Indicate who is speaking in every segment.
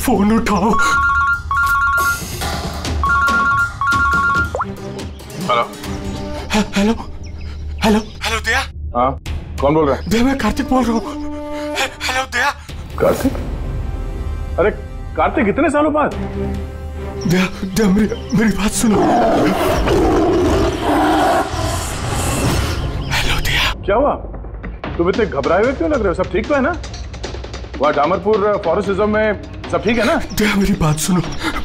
Speaker 1: Phone उठाओ।
Speaker 2: Hello.
Speaker 1: Hello? Hello? Hello Daya?
Speaker 2: हाँ कौन बोल रहा है?
Speaker 1: दया मैं कार्तिक बोल रहा हूँ। हेलो दया?
Speaker 2: कार्तिक? अरे कार्तिक इतने सालों बाद।
Speaker 1: दया दया मेरी मेरी बात सुनो। हेलो दया?
Speaker 2: क्या हुआ? तुम इतने घबराए हुए क्यों लग रहे हो? सब ठीक तो है ना? वहाँ डामरपुर फॉरेस्ट रिज़र्व में सब ठीक है ना?
Speaker 1: दया मेरी बात सुनो।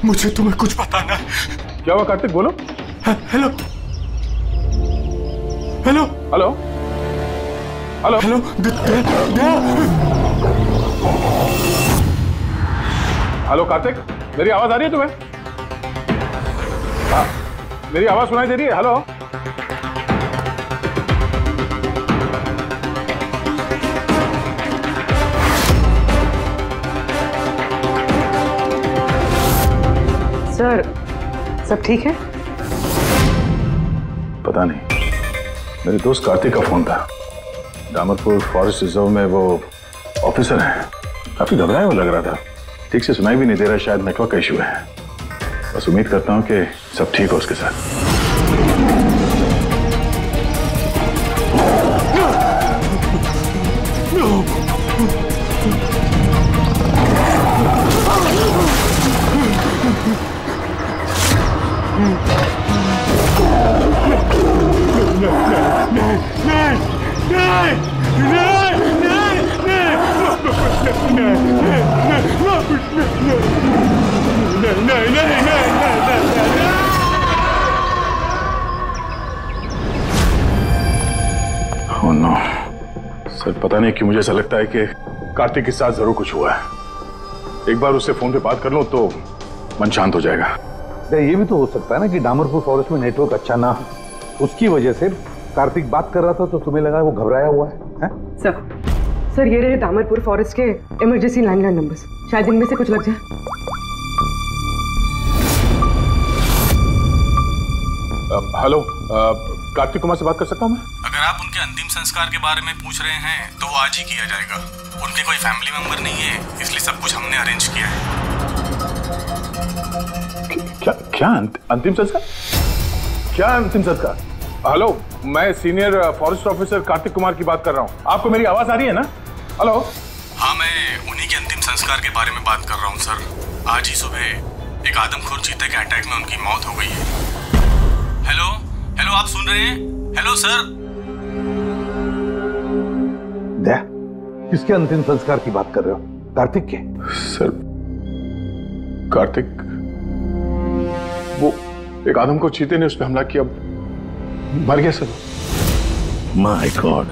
Speaker 1: मुझे तुम्हें कुछ बताना है।
Speaker 2: क्या हुआ कार्तिक? बोलो।
Speaker 1: Hello. Hello.
Speaker 2: Hello. Hello.
Speaker 1: Hello
Speaker 2: hello Kartik. मेरी आवाज़ आ रही है तुम्हें? हाँ, मेरी आवाज़ सुनाई दे रही है। हेलो।
Speaker 3: सर सब ठीक है?
Speaker 2: पता नहीं। मेरे दोस्त कार्तिक का फ़ोन था। डामरपुर फॉरेस्ट रिज़र्व में वो ऑफिसर है। काफ़ी घबराया हुआ लग रहा था। ठीक से सुनाई भी नहीं दे रहा, शायद नेटवर्क का इशू है। बस उम्मीद करता हूँ कि सब ठीक हो उसके साथ। सर पता नहीं क्यों मुझे ऐसा लगता है कि कार्तिक के साथ ज़रूर कुछ हुआ है। एक बार उससे फ़ोन पे बात कर लूँ तो मन शांत हो जाएगा।
Speaker 4: या ये भी तो हो सकता है ना कि डामरपुर फॉरेस्ट में नेटवर्क अच्छा ना हो। उसकी वजह से कार्तिक बात कर रहा था तो तुम्हें लगा वो घबराया हुआ है, है?
Speaker 3: सर सर ये रहे दामरपुर फॉरेस्ट के इमरजेंसी लैंडलाइन नंबर्स शायद इनमें से कुछ लग जाए।
Speaker 2: हेलो अ, कार्तिक कुमार से बात कर सकता हूँ मैं?
Speaker 5: अगर आप उनके अंतिम संस्कार के बारे में पूछ रहे हैं तो वो आज ही किया जाएगा। उनके कोई फैमिली मेंबर नहीं है इसलिए सब कुछ हमने अरेंज किया है।
Speaker 2: क्या क्या अंतिम संस्कार? क्या अंतिम संस्कार? हेलो मैं senior forest officer Kartik Kumar की बात कर रहा हूँ। आपको मेरी आवाज़ आ रही है ना? हेलो
Speaker 5: हाँ मैं उन्हीं के अंतिम संस्कार के बारे में बात कर रहा हूँ सर। आज ही सुबह एक आदमखोर चीते के अटैक में उनकी मौत हो गई है। हेलो हेलो आप सुन रहे हैं? हेलो सर
Speaker 4: दया किसके अंतिम संस्कार की बात कर रहे हो? कार्तिक के?
Speaker 2: सर कार्तिक वो एक आदम को चीते ने उस पर हमला किया। मर गया सर।
Speaker 4: माय गॉड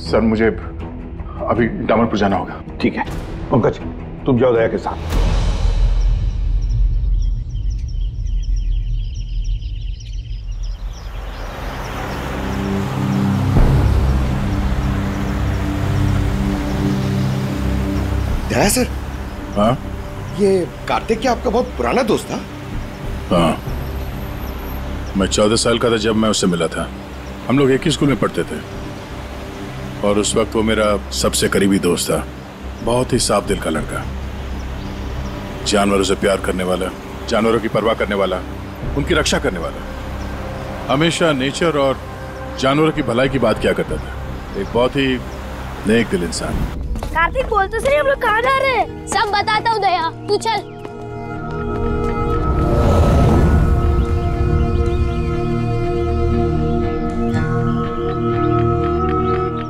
Speaker 2: सर मुझे अभी डामरपुर जाना होगा।
Speaker 4: ठीक है पंकज तुम जाओ दया के साथ।
Speaker 6: दया सर
Speaker 2: हाँ?
Speaker 6: ये कार्तिक क्या आपका बहुत पुराना दोस्त था?
Speaker 2: हाँ। मैं चौदह साल का था जब मैं उससे मिला था। हम लोग एक ही स्कूल में पढ़ते थे। और उस वक्त वो मेरा सबसे करीबी दोस्त था। बहुत ही साफ़ दिल का लड़का। जानवरों से प्यार करने वाला जानवरों की परवाह करने वाला उनकी रक्षा करने वाला। हमेशा नेचर और जानवरों की भलाई की बात किया करता था। एक बहुत ही नेक दिल इंसान।
Speaker 7: कार्तिक बोलते सही हम लोग कहाँ जा रहे हैं? सब बताता हूँ दया तू चल।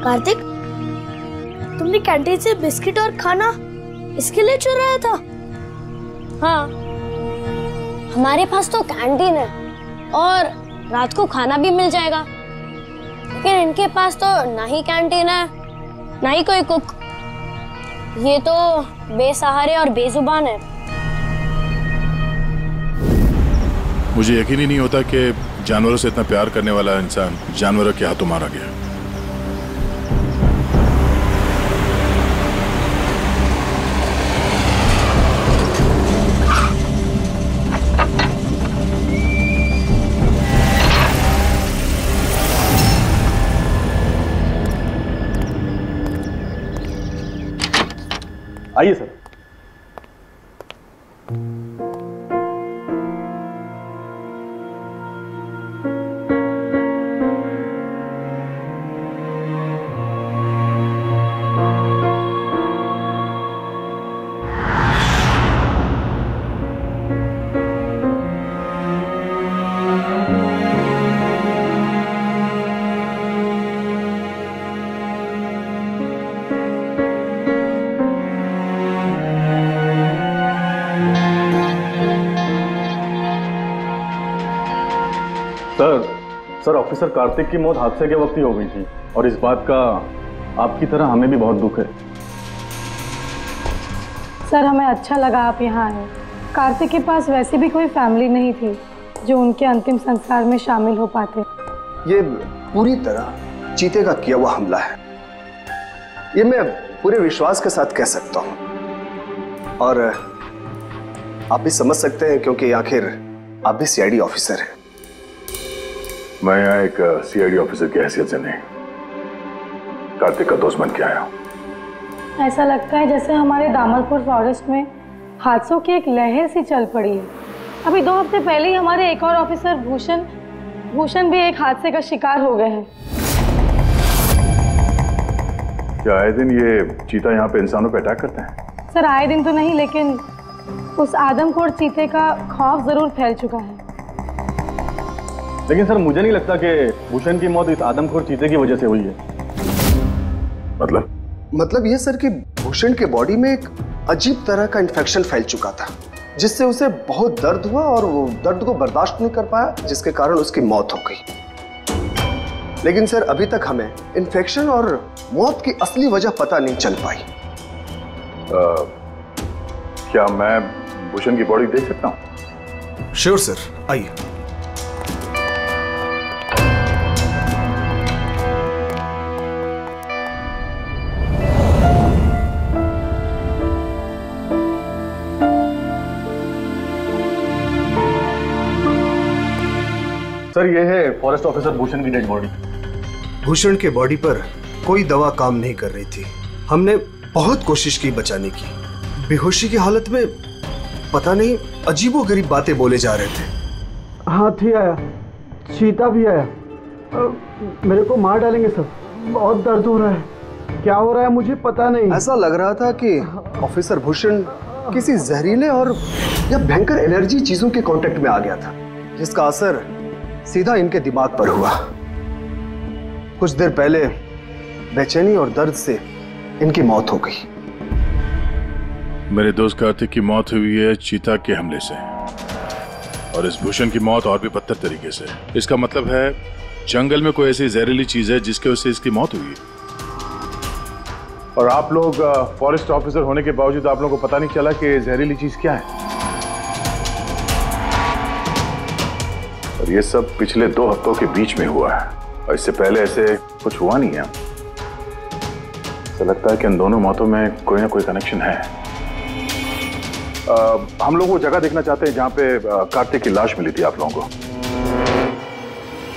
Speaker 7: कार्तिक तुमने कैंटीन से बिस्किट और खाना इसके लिए चुराया था? हाँ। हमारे पास तो कैंटीन है और रात को खाना भी मिल जाएगा। लेकिन इनके पास तो ना ही कैंटीन है ना ही कोई कुक ये तो बेसहारे और बेजुबान है।
Speaker 2: मुझे यकीन ही नहीं होता कि जानवरों से इतना प्यार करने वाला इंसान जानवरों के हाथों मारा गया।
Speaker 8: आइए सर। ऑफिसर कार्तिक की मौत हादसे के वक्त ही हो गई थी। और इस बात का आपकी तरह हमें भी बहुत दुख है।
Speaker 9: सर हमें अच्छा लगा आप यहाँ आए। कार्तिक के पास वैसे भी कोई फैमिली नहीं थी जो उनके अंतिम संस्कार में शामिल हो पाते।
Speaker 6: ये पूरी तरह चीते का किया हुआ हमला है। ये मैं पूरे विश्वास के साथ कह सकता हूँ। और आप भी समझ सकते हैं क्योंकि आखिर आप भी सीआईडी ऑफिसर हैं।
Speaker 2: मैं यहाँ एक सीआईडी ऑफिसर की हैसियत से नहीं। कार्तिक का दोस्त बन के आया हूँ।
Speaker 9: ऐसा लगता है जैसे हमारे दामलपुर फॉरेस्ट में हादसों की एक लहर सी चल पड़ी है। अभी दो हफ़्ते पहले ही हमारे एक और ऑफिसर भूषण भूषण भी एक हादसे का शिकार हो गए हैं।
Speaker 2: क्या आए दिन ये चीता यहाँ पे इंसानों पे अटैक करते हैं?
Speaker 9: सर आए दिन तो नहीं लेकिन उस आदमखोर चीते का खौफ ज़रूर फैल चुका है।
Speaker 8: लेकिन सर मुझे नहीं लगता कि भूषण की मौत इस आदमखोर चीते की वजह से हुई है।
Speaker 2: मतलब?
Speaker 6: मतलब ये सर कि भूषण के बॉडी में एक अजीब तरह का इन्फेक्शन फैल चुका था जिससे उसे बहुत दर्द हुआ और वो दर्द को बर्दाश्त नहीं कर पाया जिसके कारण उसकी मौत हो गई। लेकिन सर अभी तक हमें इन्फेक्शन और मौत की असली वजह पता नहीं चल पाई।
Speaker 2: आ, क्या मैं भूषण की बॉडी देख सकता हूँ?
Speaker 6: श्योर सर आइए।
Speaker 8: सर ये है फॉरेस्ट ऑफिसर भूषण की डेड बॉडी
Speaker 6: भूषण के बॉडी पर कोई दवा काम नहीं कर रही थी। हमने बहुत कोशिश की बचाने की। बेहोशी की हालत में पता नहीं अजीबो गरीब बातें बोले जा रहे थे।
Speaker 10: हाथी आया। चीता भी आया। मेरे को मार डालेंगे सर। बहुत दर्द हो रहा है। क्या हो रहा है मुझे पता नहीं।
Speaker 6: ऐसा लग रहा था कि ऑफिसर भूषण किसी जहरीले और या भयंकर एनर्जी चीज़ों के कांटेक्ट में आ गया था जिसका असर सीधा इनके दिमाग पर हुआ। कुछ देर पहले बेचैनी और दर्द से इनकी मौत हो गई।
Speaker 2: मेरे दोस्त कार्तिक की मौत हुई है चीता के हमले से। और इस भूषण की मौत और भी बदतर तरीके से। इसका मतलब है, जंगल में कोई ऐसी जहरीली चीज़ है जिसके वजह से इसकी मौत हुई। है और आप लोग फॉरेस्ट ऑफिसर होने के बावजूद आप लोगों को पता नहीं चला कि जहरीली चीज़ क्या है। और ये सब पिछले दो हफ्तों के बीच में हुआ है। और इससे पहले ऐसे कुछ हुआ नहीं है। ऐसा लगता है कि इन दोनों मौतों में कोई ना कोई कनेक्शन है। आ, हम लोग वो जगह देखना चाहते हैं जहाँ पे कार्तिक की लाश मिली थी आप लोगों को।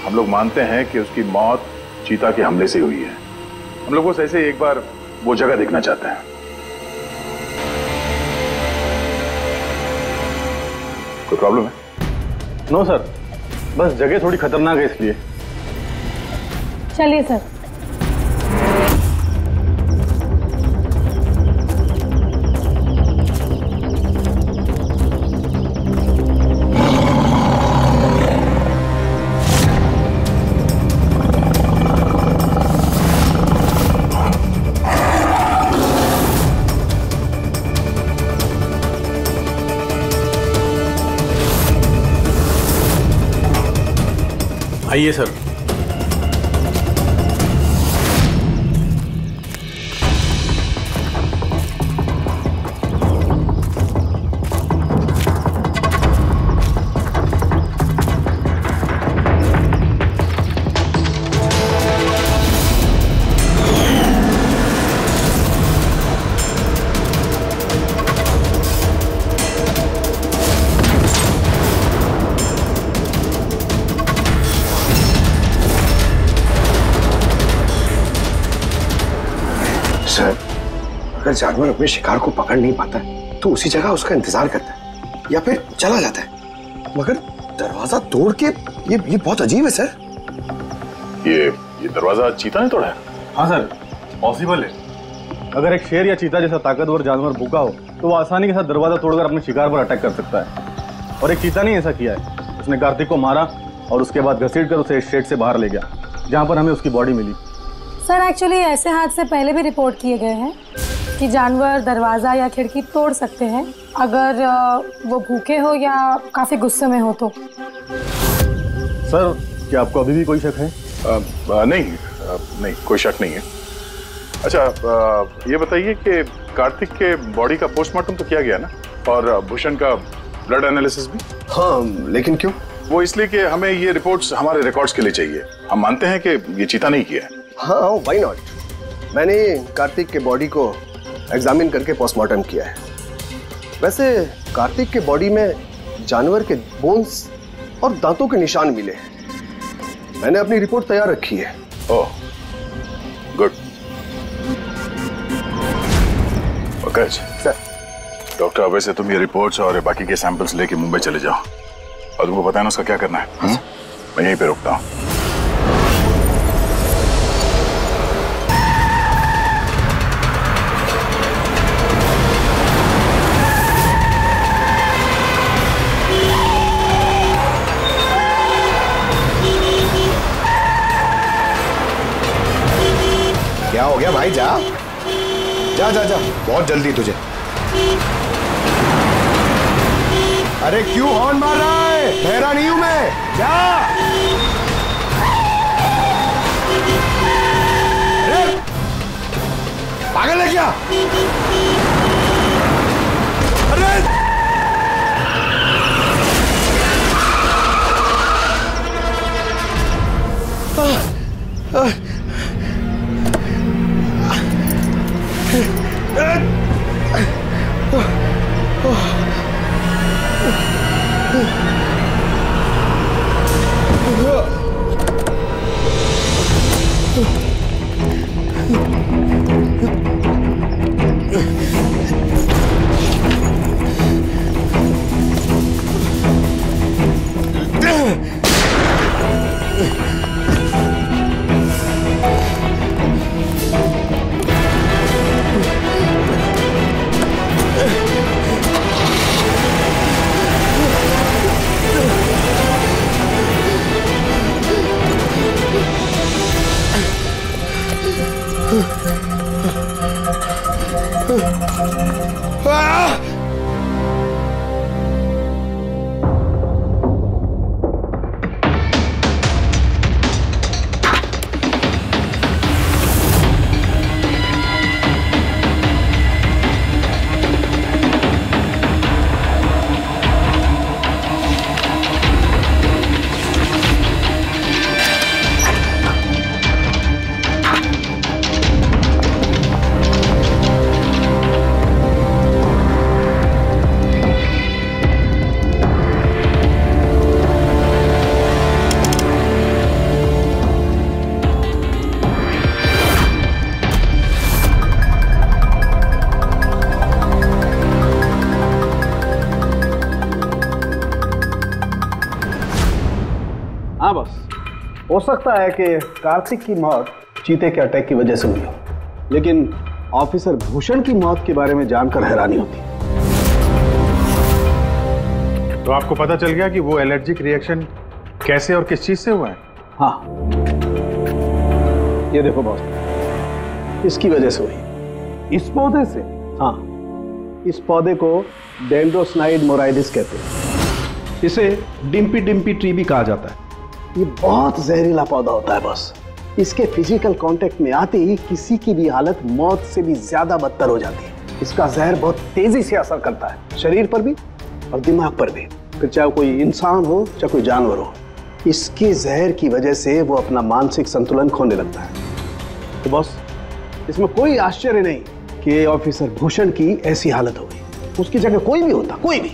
Speaker 2: हम लोग मानते हैं कि उसकी मौत चीता के हमले से हुई है। हम लोग बस ऐसे एक बार वो जगह देखना चाहते हैं। कोई प्रॉब्लम है?
Speaker 8: नो सर बस जगह थोड़ी खतरनाक है इसलिए।
Speaker 9: चलिए सर।
Speaker 8: आइए सर।
Speaker 6: जानवर अपने शिकार को पकड़ नहीं पाता है तो उसी जगह उसका इंतज़ार करता है या फिर चला जाता है। मगर दरवाज़ा तोड़ के ये ये बहुत अजीब है सर।
Speaker 2: ये ये दरवाज़ा चीता ने तोड़ा है?
Speaker 8: हाँ सर पॉसिबल है। अगर एक शेर या चीता जैसा ताकतवर जानवर भूखा हो तो वो आसानी के साथ दरवाज़ा तोड़कर अपने शिकार पर अटैक कर सकता है। और एक चीता ने ऐसा किया है। उसने कार्तिक को मारा और उसके बाद घसीट कर उसे शेड से बाहर ले गया जहाँ पर हमें उसकी बॉडी मिली।
Speaker 9: सर एक्चुअली ऐसे हादसे पहले भी रिपोर्ट किए गए हैं। कि जानवर दरवाज़ा या खिड़की तोड़ सकते हैं अगर वो भूखे हो या काफ़ी गुस्से में हो तो।
Speaker 8: सर क्या आपको अभी भी कोई शक है?
Speaker 2: आ, आ, नहीं आ, नहीं कोई शक नहीं है। अच्छा आ, ये बताइए कि कार्तिक के बॉडी का पोस्टमार्टम तो किया गया ना? और भूषण का ब्लड एनालिसिस भी?
Speaker 6: हाँ लेकिन क्यों?
Speaker 2: वो इसलिए कि हमें ये रिपोर्ट्स हमारे रिकॉर्ड्स के लिए चाहिए। हम मानते हैं कि ये चीता नहीं किया है।
Speaker 6: हाँ वाई नॉट मैंने कार्तिक के बॉडी को एग्जामिन करके पोस्टमार्टम किया है। वैसे कार्तिक के बॉडी में जानवर के बोन्स और दांतों के निशान मिले हैं। मैंने अपनी रिपोर्ट तैयार रखी है।
Speaker 2: Oh good okay
Speaker 6: sir
Speaker 2: doctor अब से तुम ये रिपोर्ट्स और बाकी के सैंपल्स लेके मुंबई चले जाओ। और तुमको पता है ना उसका क्या करना है? हुँ? मैं यहीं पे रुकता हूँ।
Speaker 11: भाई, जा। जा जा जा। बहुत जल्दी तुझे। अरे क्यों हॉर्न मार रहा है? बहरा नहीं हूँ मैं। जा। अरे! पागल है क्या?
Speaker 6: हो सकता है कि कार्तिक की मौत चीते के अटैक की वजह से हुई हो। लेकिन ऑफिसर भूषण की मौत के बारे में जानकर हैरानी होती
Speaker 2: तो आपको पता चल गया कि वो एलर्जिक रिएक्शन कैसे और किस चीज़ से हुआ है?
Speaker 6: हाँ। ये देखो बॉस इसकी वजह से हुई।
Speaker 4: इस पौधे से?
Speaker 6: हाँ। इस पौधे को डेंड्रोस्नाइड मोराइडिस कहते हैं। इसे डिम्पी डिम्पी ट्री भी कहा जाता है। ये बहुत जहरीला पौधा होता है बस। इसके फ़िज़िकल कांटेक्ट में आते ही किसी की भी हालत मौत से भी ज़्यादा बदतर हो जाती है। इसका जहर बहुत तेज़ी से असर करता है, शरीर पर भी और दिमाग पर भी। फिर चाहे कोई इंसान हो, चाहे कोई जानवर हो, इसके जहर की वजह से वो अपना मानसिक संतुलन खोने लगता है। तो बॉस, इसमें कोई आश्चर्य नहीं कि ऑफिसर भूषण की ऐसी हालत हो गई। उसकी जगह कोई भी होता, कोई भी,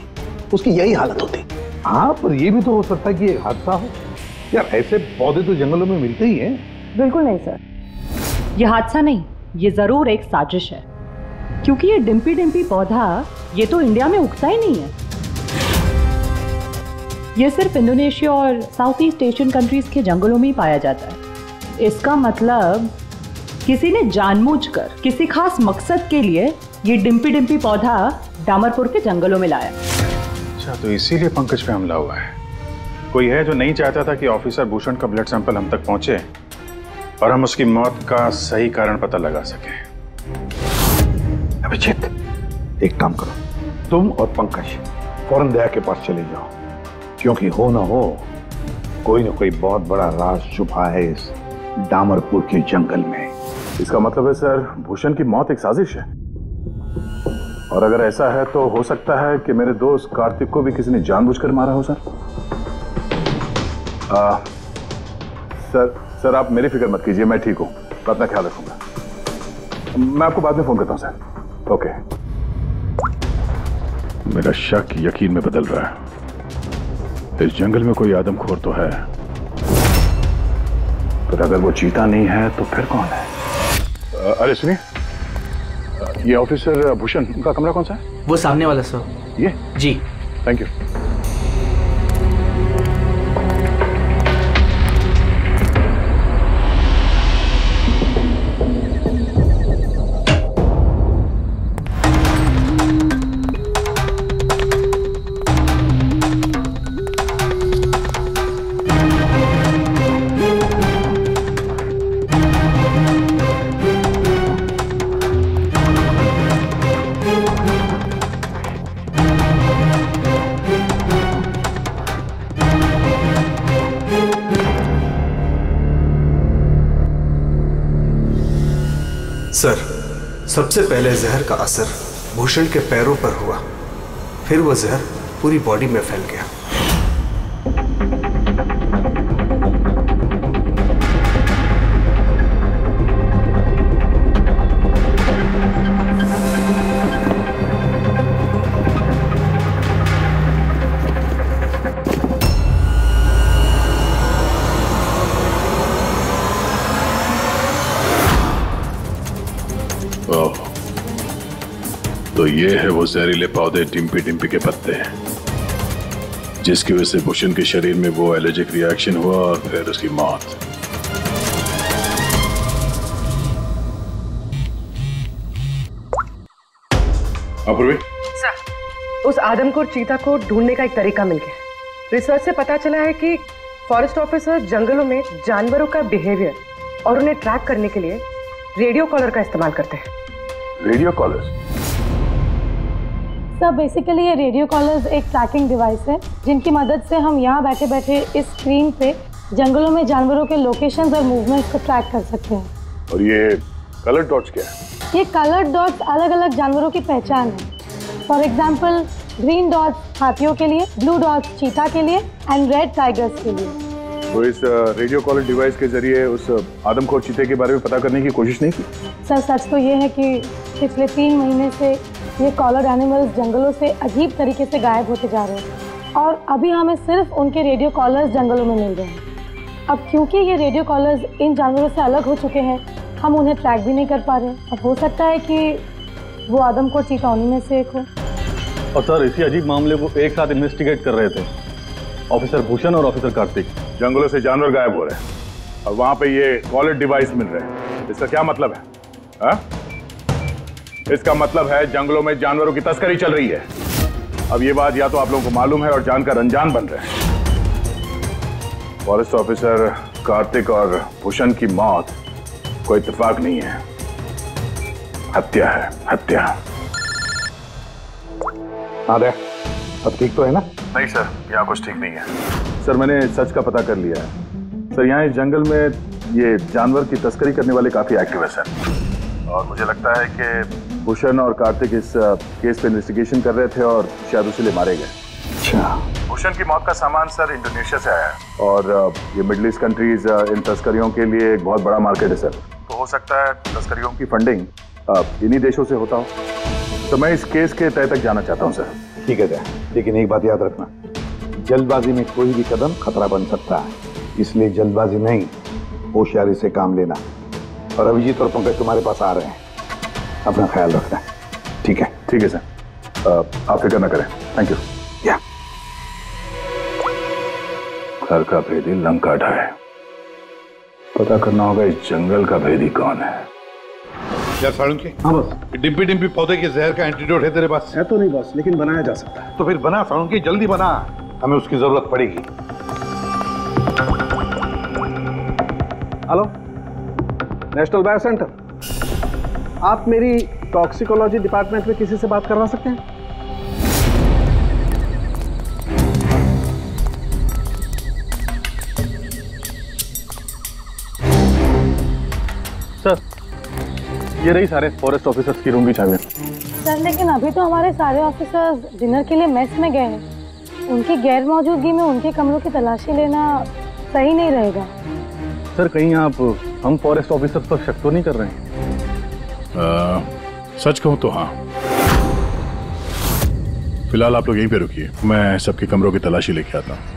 Speaker 6: उसकी यही हालत होती।
Speaker 4: हाँ पर ये भी तो हो सकता है कि हादसा हो। यार ऐसे पौधे तो जंगलों में मिलते ही हैं।
Speaker 12: बिल्कुल नहीं सर। ये हादसा नहीं ये ज़रूर एक साजिश है। क्योंकि ये डिम्पी डिम्पी पौधा ये तो इंडिया में उगता ही नहीं है। ये सिर्फ़ इंडोनेशिया और साउथ ईस्ट एशियन कंट्रीज़ के जंगलों में ही पाया जाता है। इसका मतलब किसी ने जानबूझकर किसी खास मकसद के लिए ये डिम्पी डिम्पी पौधा डामरपुर के जंगलों में लाया।
Speaker 2: अच्छा तो इसीलिए पंकज पे हमला हुआ है। कोई है जो नहीं चाहता था कि ऑफिसर भूषण का ब्लड सैंपल हम तक पहुँचे और हम उसकी मौत का सही कारण पता लगा सके।
Speaker 4: अभिजीत, एक काम करो। तुम और पंकज फ़ौरन दया के पास चले जाओ। क्योंकि हो ना हो, कोई ना कोई बहुत बड़ा राज छुपा है इस डामरपुर के जंगल में।
Speaker 2: इसका मतलब है, सर, भूषण की मौत एक साजिश है। और अगर ऐसा है तो हो सकता है कि मेरे दोस्त कार्तिक को भी किसी ने जानबूझकर मारा हो, सर। सर सर आप मेरी फ़िक्र मत कीजिए मैं ठीक हूँ। मैं अपना ख्याल रखूँगा। मैं आपको बाद में फ़ोन करता हूँ सर। ओके। मेरा शक यकीन में बदल रहा है। इस जंगल में कोई आदमखोर तो है? पर अगर वो चीता नहीं है तो फिर कौन है? अ, अरे सुनिए। ये ऑफिसर भूषण उनका कमरा कौन सा है?
Speaker 13: वो सामने वाला सर।
Speaker 2: ये?
Speaker 13: जी।
Speaker 2: थैंक यू
Speaker 6: पहले जहर का असर भूषण के पैरों पर हुआ। फिर वह जहर पूरी बॉडी में फैल गया।
Speaker 2: ये है वो जहरीले पौधे डिम्पी डिम्पी के पत्ते जिसकी वजह से भूषण के शरीर में वो एलर्जिक रिएक्शन हुआ और फिर उसकी मौत।
Speaker 3: सर उस आदमखोर चीता को ढूँढने का एक तरीका मिल गया। रिसर्च से पता चला है कि फॉरेस्ट ऑफिसर जंगलों में जानवरों का बिहेवियर और उन्हें ट्रैक करने के लिए रेडियो कॉलर का इस्तेमाल करते हैं।
Speaker 2: रेडियो कॉलर्स
Speaker 9: सर बेसिकली ये रेडियो कॉलर्स एक ट्रैकिंग डिवाइस है जिनकी मदद से हम यहाँ बैठे बैठे इस स्क्रीन पे जंगलों में जानवरों के लोकेशंस और मूवमेंट्स को ट्रैक कर सकते हैं।
Speaker 2: और ये कलर डॉट्स क्या है?
Speaker 9: ये कलर डॉट्स अलग अलग जानवरों की पहचान है। फॉर एग्ज़ाम्पल ग्रीन डॉट्स हाथियों के लिए ब्लू डॉट्स चीता के लिए एंड रेड टाइगर्स के लिए।
Speaker 2: तो इस रेडियो कॉलर डिवाइस के ज़रिए उस आदमखोर चीते के बारे में पता करने की कोशिश नहीं की?
Speaker 9: सर सच तो ये है कि पिछले तीन महीने से ये कॉलर एनिमल्स जंगलों से अजीब तरीके से गायब होते जा रहे हैं। और अभी हमें सिर्फ़ उनके रेडियो कॉलर्स जंगलों में मिल रहे हैं। अब क्योंकि ये रेडियो कॉलर्स इन जानवरों से अलग हो चुके हैं हम उन्हें ट्रैक भी नहीं कर पा रहे अब हो सकता है कि वो आदम को चीता उन्हीं में से एक हो।
Speaker 8: और सर इसी अजीब मामले को एक साथ इन्वेस्टिगेट कर रहे थे। ऑफिसर भूषण और ऑफिसर कार्तिक।
Speaker 2: जंगलों से जानवर गायब हो रहे हैं। और वहाँ पे ये कॉलेज डिवाइस मिल रहे हैं। इसका क्या मतलब है? हा? इसका मतलब है जंगलों में जानवरों की तस्करी चल रही है। अब ये बात या तो आप लोगों को मालूम है और जानकर अनजान बन रहे हैं। फॉरेस्ट ऑफिसर कार्तिक और भूषण की मौत कोई इत्तेफाक नहीं है। हत्या है हत्या।
Speaker 4: हाँ दे अब ठीक तो है ना?
Speaker 2: नहीं सर यहाँ कुछ ठीक नहीं है। सर मैंने सच का पता कर लिया है। सर यहाँ इस जंगल में ये जानवर की तस्करी करने वाले काफ़ी एक्टिव है सर। और मुझे लगता है कि भूषण और कार्तिक इस केस पे इन्वेस्टिगेशन कर रहे थे और शायद उसी मारे गए।
Speaker 4: अच्छा।
Speaker 2: भूषण की मौत का सामान सर इंडोनेशिया से आया है। और ये मिडिल ईस्ट कंट्रीज़ इन तस्करियों के लिए एक बहुत बड़ा मार्केट है सर। तो हो सकता है तस्करियों की फंडिंग इन्हीं देशों से होता हो। तो मैं इस केस के तय तक जाना चाहता हूँ सर।
Speaker 4: ठीक है दे लेकिन एक बात याद रखना जल्दबाजी में कोई भी कदम खतरा बन सकता है। इसलिए जल्दबाजी नहीं होशियारी से काम लेना। और अभिजीत और पंकज तुम्हारे पास आ रहे हैं। अपना ख्याल रखना। ठीक है?
Speaker 2: ठीक है सर आप फ़िक्र न करें। थैंक यू
Speaker 4: या
Speaker 2: घर का भेदी लंका ढाए पता करना होगा इस जंगल का भेदी कौन है।
Speaker 4: यार साळुंके
Speaker 10: हाँ बस।
Speaker 4: डिम्पी डिम्पी पौधे के जहर का एंटीडोट है तेरे पास।
Speaker 10: है तो नहीं बस लेकिन बनाया जा सकता है।
Speaker 4: तो फिर बना साळुंके जल्दी बना। हमें उसकी ज़रूरत पड़ेगी।
Speaker 10: हेलो नेशनल बायो सेंटर आप मेरी टॉक्सिकोलॉजी डिपार्टमेंट में किसी से बात करवा सकते हैं?
Speaker 8: सर ये रही सारे फॉरेस्ट ऑफिसर्स की रूम की चाबियाँ
Speaker 9: सर लेकिन अभी तो हमारे सारे ऑफिसर्स डिनर के लिए मेस में गए हैं। उनकी गैर मौजूदगी में उनके कमरों की तलाशी लेना सही नहीं रहेगा।
Speaker 8: सर कहीं आप हम फॉरेस्ट ऑफिसर्स पर शक तो नहीं कर रहे हैं?
Speaker 2: सच कहूँ तो हाँ। फ़िलहाल आप लोग यहीं पे रुकिए। मैं सबके कमरों की तलाशी लेके आता हूँ।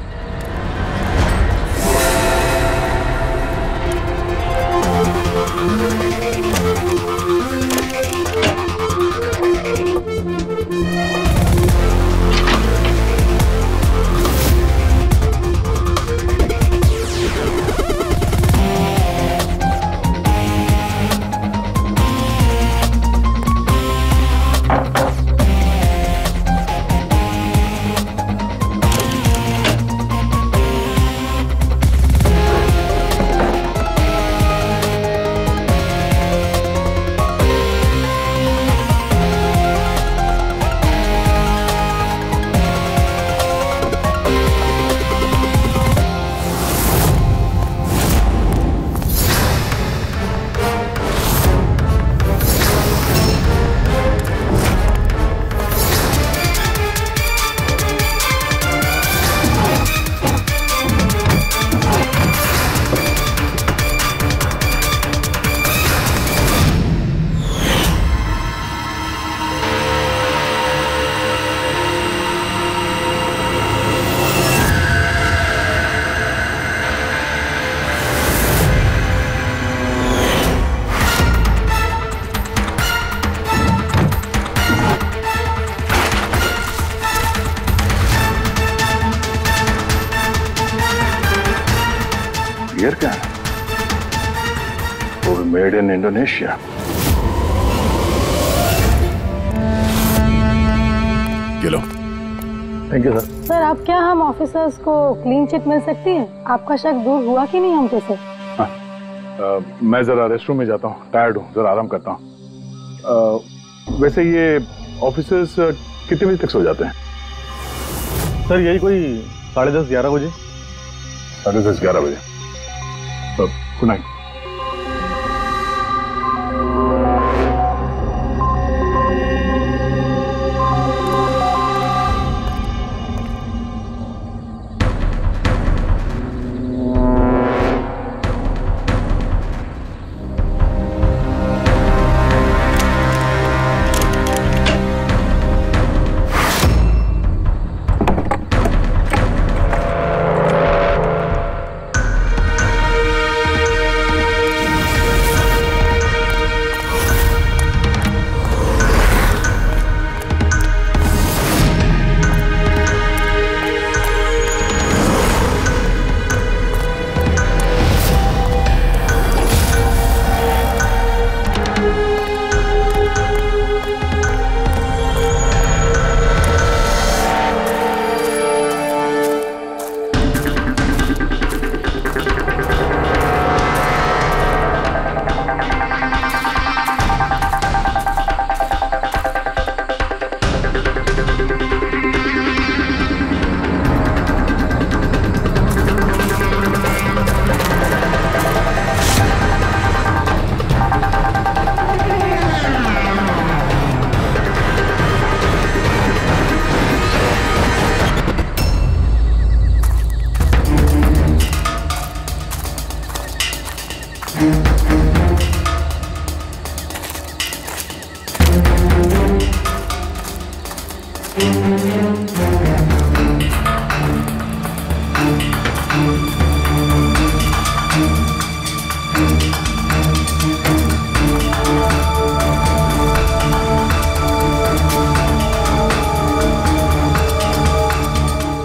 Speaker 2: इंडोनेशिया ये लो
Speaker 8: थैंक यू सर
Speaker 9: सर आप क्या हम ऑफिसर्स को क्लीन चिट मिल सकती है? आपका शक दूर हुआ कि नहीं हमसे सर
Speaker 2: अ, मैं जरा रेस्ट रूम में जाता हूँ। टायर्ड हूँ। जरा आराम करता हूँ। वैसे ये ऑफिसर्स कितने बजे तक सो जाते हैं?
Speaker 8: सर यही कोई साढ़े दस ग्यारह बजे?
Speaker 2: साढ़े दस ग्यारह बजे। गुड नाइट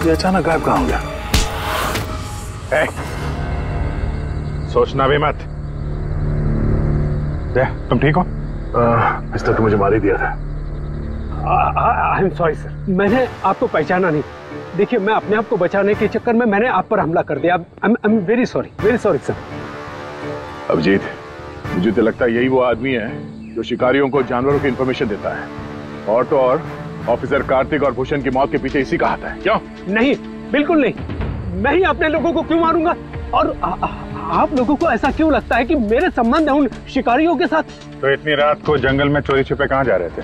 Speaker 2: ये अचानक गायब कहाँ हो गया? ए, सोचना भी मत। दे, तुम ठीक हो? पिस्टल तो मुझे मार ही दिया था।
Speaker 10: I am sorry sir. मैंने आपको पहचाना नहीं। देखिए मैं अपने आप को बचाने के चक्कर में मैंने आप पर हमला कर दिया। I am very sorry very sorry sir
Speaker 2: Abhijeet मुझे तो लगता है यही वो आदमी है जो शिकारियों को जानवरों की इंफॉर्मेशन देता है। और तो और ऑफिसर कार्तिक और भूषण की मौत के पीछे इसी का हाथ है। क्यों?
Speaker 10: नहीं बिल्कुल नहीं। मैं ही अपने लोगों को क्यों मारूँगा? और आ, आ, आप लोगों को ऐसा क्यों लगता है कि मेरे संबंध है उन शिकारियों के साथ?
Speaker 2: तो इतनी रात को जंगल में चोरी छिपे कहाँ जा रहे थे?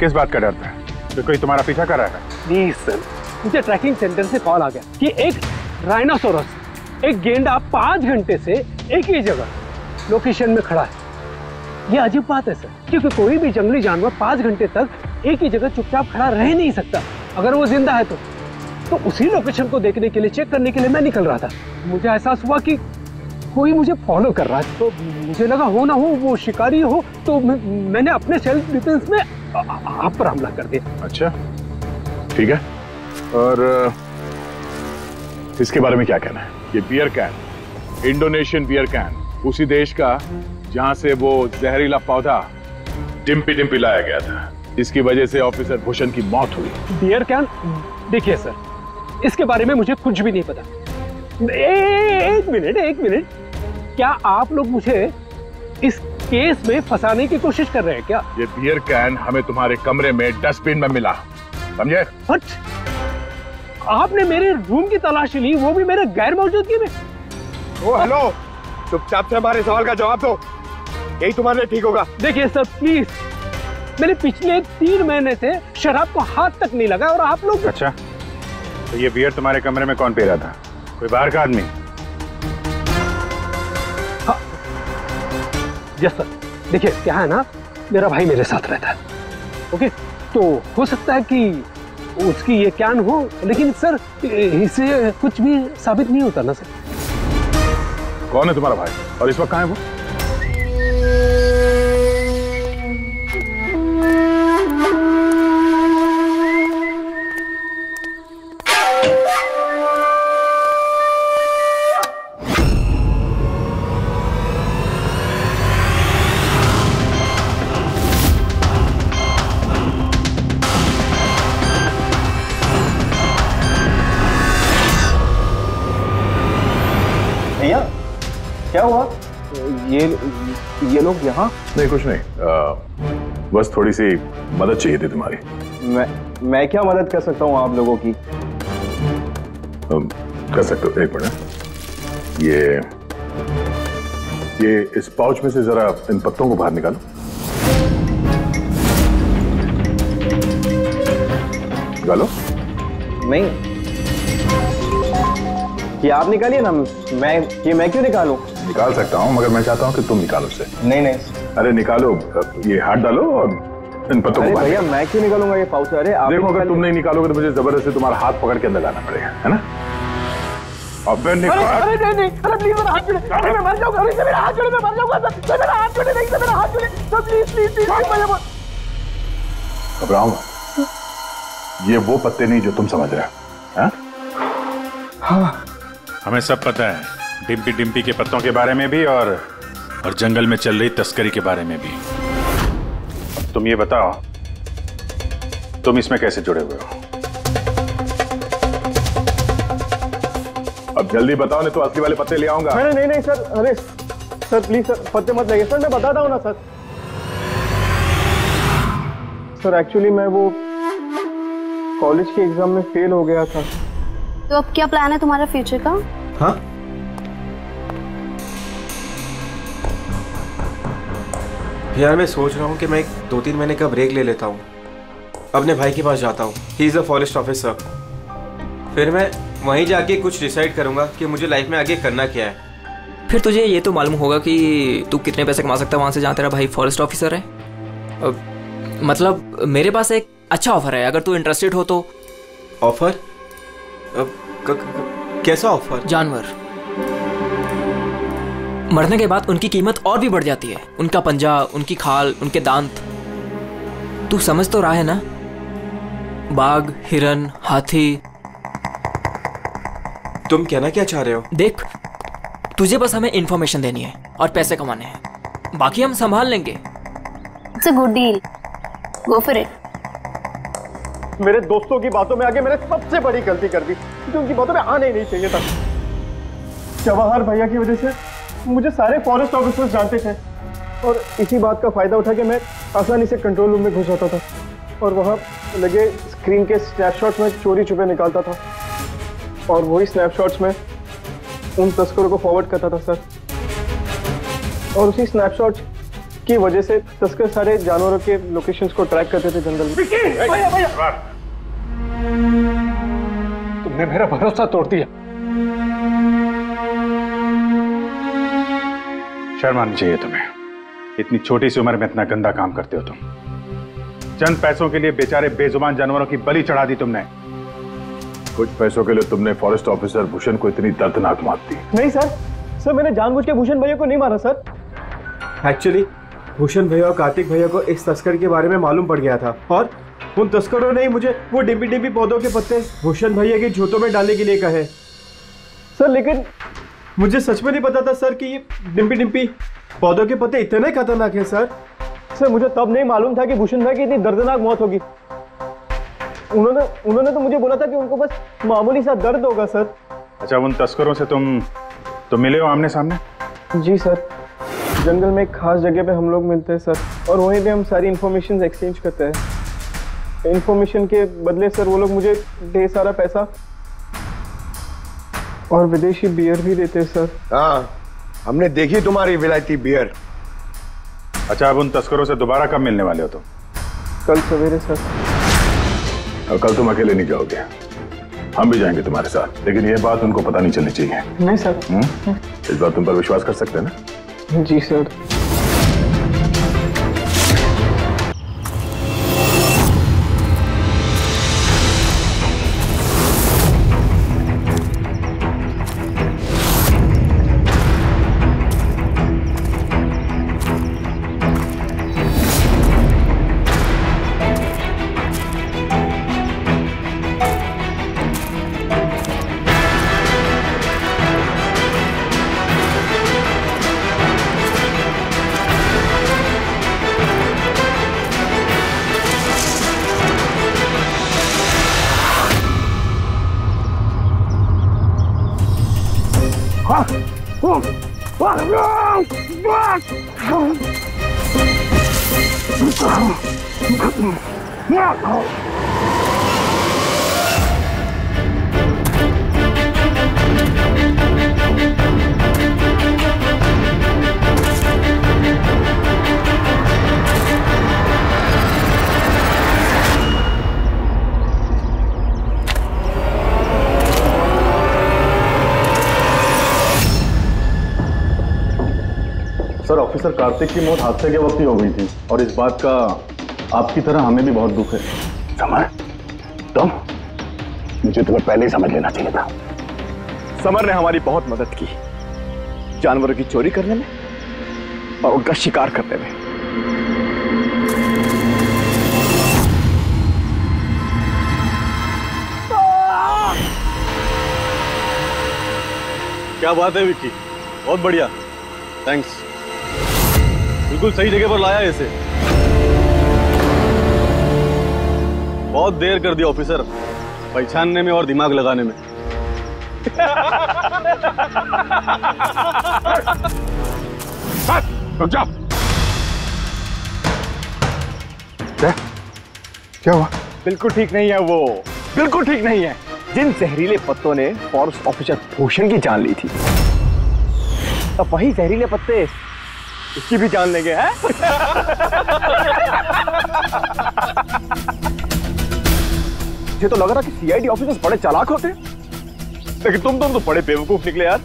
Speaker 2: किस बात का डर था? तो कोई तुम्हारा पीछा कर रहा है?
Speaker 10: Please sir. मुझे ट्रैकिंग सेंटर से कॉल आ गया कि एक राइनोसोरस एक गेंडा पाँच घंटे से एक ही जगह लोकेशन में खड़ा है। ये अजीब बात है सर क्योंकि कोई भी जंगली जानवर पाँच घंटे तक एक ही जगह चुपचाप खड़ा रह नहीं सकता। अगर वो ज़िंदा है तो। तो उसी लोकेशन को देखने के लिए चेक करने के लिए मैं निकल रहा था। मुझे एहसास हुआ कि कोई मुझे फॉलो कर रहा है। तो मुझे लगा, हो ना हो, वो शिकारी हो तो मैंने अपने सेल्फ डिफेंस में आप पर हमला कर दिया।
Speaker 2: अच्छा ठीक है। और, इसके बारे में क्या कहना है? ये beer can Indonesian beer can उसी देश का जहाँ से वो जहरीला पौधा डिम्पी डिम्पी लाया गया था। इसकी वजह से ऑफिसर भूषण की मौत हुई।
Speaker 10: बियर कैन देखिए सर इसके बारे में मुझे कुछ भी नहीं पता। ए, एक मिनट एक मिनट। क्या आप लोग मुझे इस केस में फंसाने की कोशिश कर रहे हैं क्या?
Speaker 2: ये बियर कैन हमें तुम्हारे कमरे में डस्टबिन में मिला समझे?
Speaker 10: हट आपने मेरे रूम की तलाशी ली वो भी मेरे गैर मौजूदगी में?
Speaker 11: ओ हेलो चुपचाप से हमारे सवाल का जवाब दो। यही तुम्हारे लिए ठीक होगा।
Speaker 10: देखिए सर प्लीज़ मैंने पिछले तीन महीने से शराब को हाथ तक नहीं लगा और आप लोग
Speaker 2: अच्छा तो ये बियर तुम्हारे कमरे में कौन पी रहा था? कोई बाहर का आदमी?
Speaker 10: यस सर देखिए क्या है ना मेरा भाई मेरे साथ रहता है। ओके तो हो सकता है कि उसकी ये कैन हो लेकिन सर इससे कुछ भी साबित नहीं होता ना सर
Speaker 2: कौन है तुम्हारा भाई? और इस वक्त कहाँ है वो?
Speaker 13: लोग यहाँ?
Speaker 2: नहीं कुछ नहीं। आ, बस थोड़ी सी मदद चाहिए थी तुम्हारी।
Speaker 13: मैं मैं क्या मदद कर सकता हूँ आप लोगों की?
Speaker 2: तुम कर सकते हो एक मिनट। ये ये इस पाउच में से जरा इन पत्तों को बाहर निकालो। निकालो।
Speaker 13: नहीं। ये आप निकालिए ना मैं ये मैं क्यों निकालूं?
Speaker 2: निकाल सकता हूँ मगर मैं चाहता हूँ कि तुम निकालो उसे।
Speaker 13: नहीं नहीं।
Speaker 2: अरे निकालो। ये हाथ डालो और इन पत्तों को
Speaker 13: भैया मैं क्यों निकालूँगा ये पाउच? अरे आप
Speaker 2: देखो अगर तुम नहीं निकालोगे तो मुझे ज़बरदस्ती तुम्हारा हाथ पकड़ के अंदर लाना पड़ेगा है ना? अबे निकाल
Speaker 13: अरे नहीं नहीं अरे प्लीज़ मेरा हाथ छोड़े अरे मैं मर जाऊँगा। अरे मेरा हाथ छोड़े मैं मर जाऊँगा। सर मेरा हाथ छोड़े नहीं मेरा हाथ छोड़े सर प्लीज़ प्लीज़ प्लीज़ मैं
Speaker 2: घबराओ मत। ये वो पत्ते नहीं जो तुम समझ रहे हो? हाँ?
Speaker 14: हमें सब पता है। डिम्पी डिम्पी के पत्तों के बारे में भी और और जंगल में चल रही तस्करी के बारे में भी। तुम ये बताओ तुम इसमें कैसे जुड़े हुए हो?
Speaker 2: अब जल्दी बताओ नहीं तो असली वाले पत्ते ले आऊँगा।
Speaker 13: नहीं नहीं नहीं सर अरे सर प्लीज़ सर पत्ते मत लगे सर मैं बताता हूँ ना सर। सर एक्चुअली मैं वो कॉलेज के एग्ज़ाम में फेल हो गया था।
Speaker 15: तो अब क्या प्लान है तुम्हारा फ्यूचर का?
Speaker 13: हाँ?
Speaker 16: यार मैं सोच रहा हूँ कि मैं एक दो तीन महीने का ब्रेक ले लेता हूँ। अपने भाई के पास जाता हूँ। He is a forest officer फिर मैं वहीं जाके कुछ डिसाइड करूँगा कि मुझे लाइफ में आगे करना क्या है।
Speaker 17: फिर तुझे ये तो मालूम होगा कि तू कितने पैसे कमा सकता है वहाँ से जहाँ तेरा भाई फॉरेस्ट ऑफिसर है। मतलब मेरे पास एक अच्छा ऑफ़र है अगर तू इंटरेस्टेड हो तो।
Speaker 6: ऑफ़र कैसा ऑफ़र
Speaker 17: जानवर। मरने के बाद उनकी कीमत और भी बढ़ जाती है। उनका पंजा उनकी खाल उनके दांत। तू समझ तो रहा है ना? बाघ हिरन हाथी।
Speaker 6: तुम कहना क्या चाह रहे हो?
Speaker 17: देख तुझे बस हमें इंफॉर्मेशन देनी है और पैसे कमाने हैं। बाकी हम संभाल लेंगे।
Speaker 15: It's a good deal go for it
Speaker 13: मेरे दोस्तों की बातों में आगे मैंने सबसे बड़ी गलती कर दी। क्योंकि उनकी बातों में आने ही नहीं चाहिए था। जवाहर भैया की वजह से? मुझे सारे फॉरेस्ट ऑफिसर्स जानते थे। और इसी बात का फ़ायदा उठा के मैं आसानी से कंट्रोल रूम में घुस जाता था। और वहाँ लगे स्क्रीन के स्नैपशॉट्स में चोरी छुपे निकालता था। और वही स्नैपशॉट्स में उन तस्करों को फॉरवर्ड करता था सर और उसी स्नैपशॉट की वजह से तस्कर सारे जानवरों के लोकेशंस को ट्रैक करते थे जंगल में।
Speaker 10: भैया भैया तुमने मेरा भरोसा तोड़ दिया।
Speaker 14: शर्म आनी चाहिए तुम्हें। इतनी छोटी सी उम्र में इतना गंदा काम करते हो तुम। चंद पैसों के लिए बेचारे बेजुबान जानवरों की बलि चढ़ा दी तुमने।
Speaker 2: कुछ पैसों के लिए तुमने फॉरेस्ट ऑफिसर भूषण को इतनी दर्दनाक मौत दी।
Speaker 13: नहीं सर। सर मैंने जानबूझ के भूषण भैया को नहीं मारा सर।
Speaker 6: एक्चुअली भूषण भैया और कार्तिक भैया को इस तस्कर के बारे में मालूम पड़ गया था। और उन तस्करों ने ही मुझे वो डिम्पी डिम्पी पौधों के पत्ते भूषण भैया के जूतों में डालने के लिए कहे।
Speaker 13: सर लेकिन
Speaker 6: मुझे सच में नहीं पता था सर कि ये डिम्पी डिम्पी पौधों के पत्ते इतने खतरनाक है सर।
Speaker 13: सर मुझे तब नहीं मालूम था कि भूषण भाई की इतनी दर्दनाक मौत होगी। उन्होंने उन्होंने तो मुझे बोला था कि उनको बस मामूली सा दर्द होगा सर।
Speaker 14: अच्छा उन तस्करों से तुम तुम मिले हो आमने सामने?
Speaker 13: जी सर। जंगल में एक खास जगह पे हम लोग मिलते हैं सर और वहीं पे हम सारी इन्फॉर्मेशन एक्सचेंज करते हैं। इन्फॉर्मेशन के बदले सर वो लोग मुझे ढेर सारा पैसा और विदेशी बियर भी देते हैं सर
Speaker 10: हाँ हमने देखी तुम्हारी विलायती बियर
Speaker 14: अच्छा अब उन तस्करों से दोबारा कब मिलने वाले हो तुम?
Speaker 13: कल सवेरे सर
Speaker 2: और कल तुम अकेले नहीं जाओगे। हम भी जाएँगे तुम्हारे साथ लेकिन ये बात उनको पता नहीं चलनी चाहिए।
Speaker 13: नहीं सर
Speaker 2: हुँ? इस बात तुम पर विश्वास कर सकते हैं ना?
Speaker 13: जी सर
Speaker 8: कार्तिक की मौत हादसे के वक्त ही हो गई थी। और इस बात का आपकी तरह हमें भी बहुत दुख है।
Speaker 2: समर तुम मुझे तुम्हें पहले ही समझ लेना चाहिए था।
Speaker 13: समर ने हमारी बहुत मदद की जानवरों की चोरी करने में और उनका शिकार करने में।
Speaker 8: क्या बात है विक्की? बहुत बढ़िया। थैंक्स बिल्कुल सही जगह पर लाया इसे। बहुत देर कर दिया ऑफिसर। पहचानने में और दिमाग लगाने में।
Speaker 10: रुक जाओ। क्या? क्या हुआ?
Speaker 13: बिल्कुल ठीक नहीं है वो। बिल्कुल ठीक नहीं है। जिन जहरीले पत्तों ने फॉरेस्ट ऑफिसर भूषण की जान ली थी। अब वही जहरीले पत्ते इसकी भी जान लेंगे, हैं? ये तो लग रहा कि सीआईडी ऑफिसर्स बड़े चालाक होते लेकिन तुम तुम तो बड़े बेवकूफ़ निकले यार।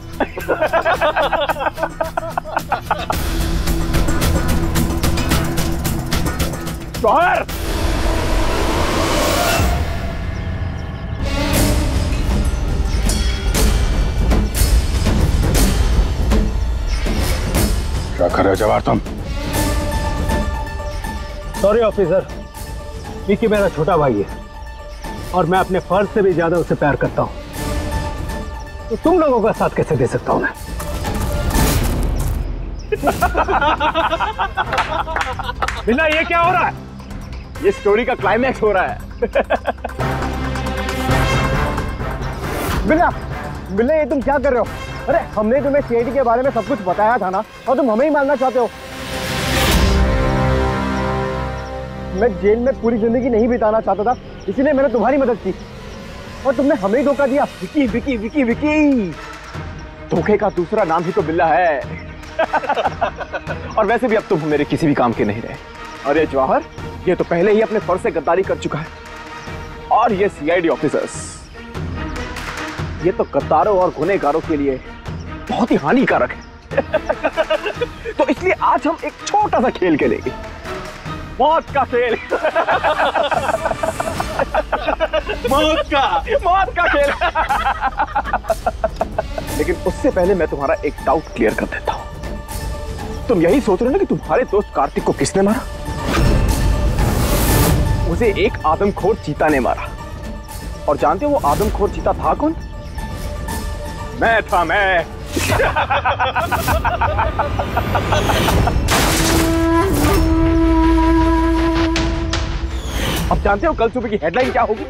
Speaker 14: कर रहे हो जवाहर तुम
Speaker 10: सॉरी ऑफिसर विकी मेरा छोटा भाई है। और मैं अपने फ़र्ज़ से भी ज़्यादा उसे प्यार करता हूँ। तो तुम लोगों का साथ कैसे दे सकता हूँ मैं? बिना ये क्या हो रहा है?
Speaker 11: ये स्टोरी का क्लाइमैक्स हो रहा है। बिल्ला बिल्ला ये तुम क्या कर रहे हो? अरे, हमने तुम्हें सीआईडी के बारे में सब कुछ बताया था ना, और तुम हमें ही मारना चाहते हो। मैं जेल में पूरी ज़िंदगी नहीं बिताना चाहता था, इसीलिए मैंने तुम्हारी मदद की। और तुमने हमें धोखा दिया। विकी विकी विकी विकी। धोखे का दूसरा नाम ही तो बिल्ला है। और वैसे भी अब तुम मेरे किसी भी काम के नहीं रहे। अरे जवाहर, ये तो पहले ही अपने फ़र्ज़ से गद्दारी कर चुका है। और ये सीआईडी ऑफिसर्स ये तो गद्दारों और गुनेगारों के लिए बहुत ही हानिकारक है। तो इसलिए आज हम एक छोटा सा खेल खेलेंगे। मौत का खेल। मौत का। मौत का खेल। लेकिन उससे पहले मैं तुम्हारा एक डाउट क्लियर कर देता हूँ। तुम यही सोच रहे हो ना कि तुम्हारे दोस्त कार्तिक को किसने मारा? उसे एक आदमखोर चीता ने मारा। और जानते हो वो आदमखोर चीता था कौन? मैं था, मैं। अब जानते हो कल सुबह की हेडलाइन क्या होगी?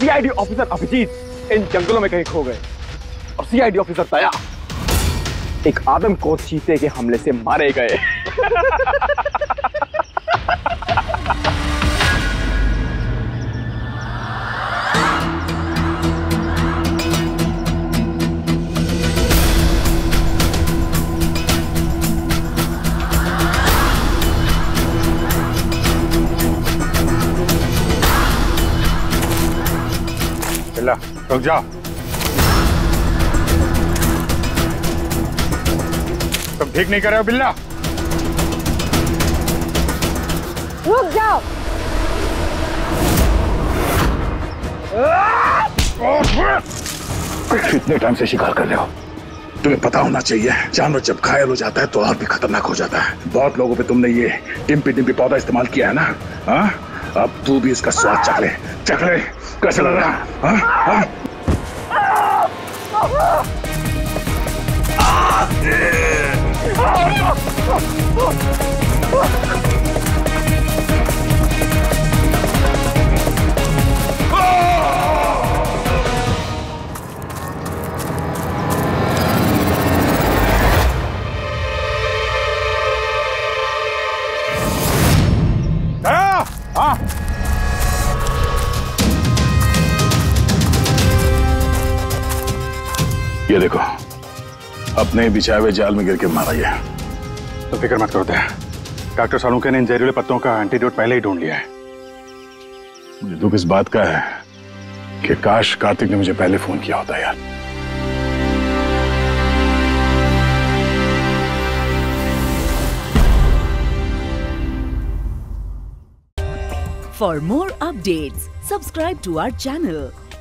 Speaker 11: सीआईडी ऑफिसर अभिजीत इन जंगलों में कहीं खो गए और सीआईडी ऑफिसर दया एक आदम को चीते के हमले से मारे गए।
Speaker 14: रुक जाओ तुम ठीक नहीं कर रहे हो बिल्ला
Speaker 13: रुक जाओ
Speaker 4: कितने टाइम से शिकार कर रहे हो तुम्हें पता होना चाहिए जानवर जब घायल हो जाता है तो और भी खतरनाक हो जाता है बहुत लोगों पे तुमने ये टिम्पी टिम्पी पौधा इस्तेमाल किया है ना हाँ अब तू भी इसका स्वाद चख ले चख ले कैसा लग रहा है? हाँ?
Speaker 2: ये देखो अपने बिछाए हुए जाल में गिर के मारा ये।
Speaker 14: तो फ़िक्र मत करो दया डॉक्टर सालुके ने इन जहरीले पत्तों का एंटीडोट पहले ही ढूंढ लिया है।
Speaker 2: मुझे दुख इस बात का है कि काश कार्तिक ने मुझे पहले फ़ोन किया होता यार।
Speaker 18: For more updates, subscribe to our channel,